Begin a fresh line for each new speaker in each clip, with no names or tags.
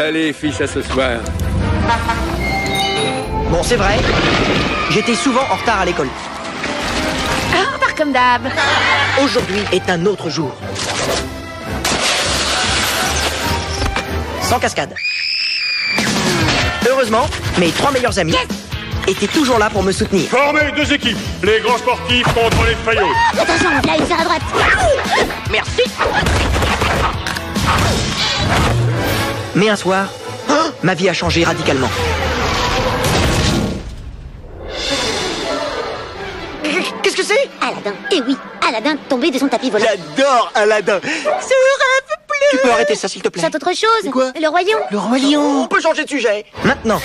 Allez, fiche à ce soir.
Bon, c'est vrai, j'étais souvent en retard à l'école.
Ah, part comme d'hab.
Aujourd'hui est un autre jour. Sans cascade. Heureusement, mes trois meilleurs amis étaient toujours là pour me soutenir.
Formez deux équipes. Les grands sportifs contre les faillots.
Attention, là, il à droite.
Merci. Mais un soir, ma vie a changé radicalement. Qu'est-ce que c'est
Aladdin. Eh oui, Aladdin tombé de son tapis volant.
J'adore Aladdin. Ce rêve bleu. Tu peux arrêter ça, s'il te plaît
C'est autre chose.
Quoi
Le royaume.
Le roi lion. On peut changer de sujet. Maintenant.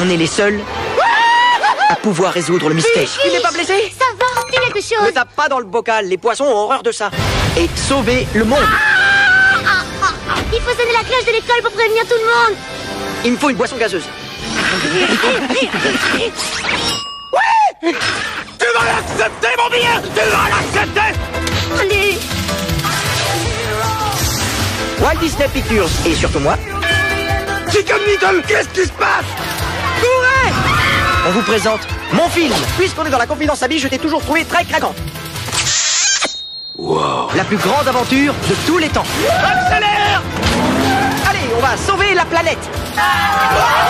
On est les seuls à pouvoir résoudre le mystère. Tu n'es pas blessé
Ça va, dis quelque
Ne
chose.
tape pas dans le bocal. Les poissons ont horreur de ça. Et sauver le monde.
Il faut sonner la cloche de l'école pour prévenir tout le monde.
Il me faut une boisson gazeuse.
Tu vas l'accepter, mon billet Tu vas l'accepter
Allez.
Walt Disney Pictures et surtout moi,
Chicken Little, qu'est-ce qui se passe
courez On vous présente mon film. Puisqu'on est dans la confidence à je t'ai toujours trouvé très craquant. La plus grande aventure de tous les temps. Accélère Allez, on